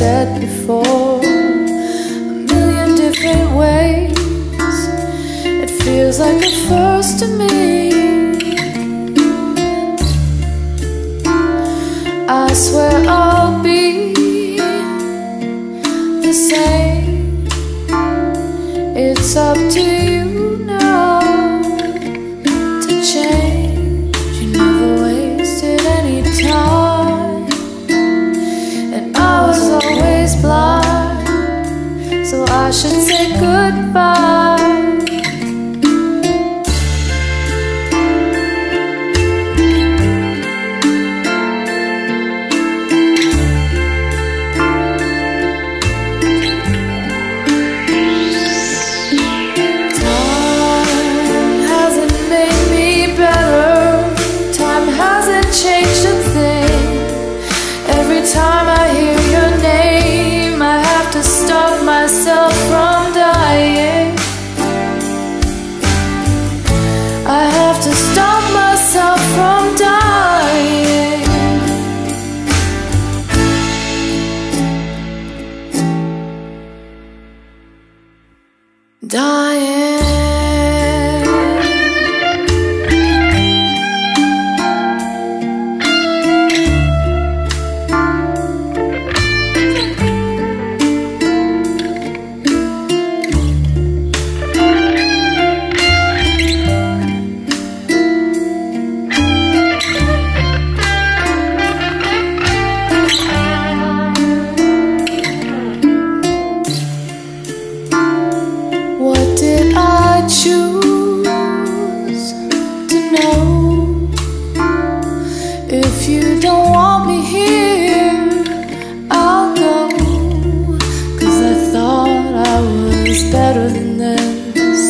Said before a million different ways. It feels like a first to me. I swear I'll be the same. It's up to you I should say goodbye. Was better than this.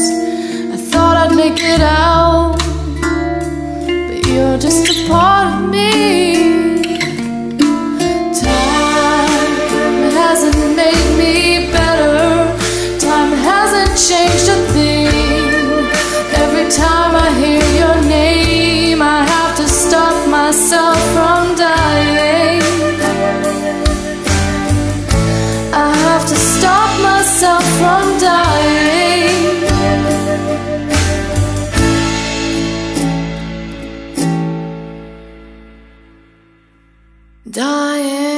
I thought I'd make it out, but you're just a part of me. Time hasn't made me better. Time hasn't changed a thing. Every time I hear your name, I have to stop myself from dying. I have to stop myself from Dying.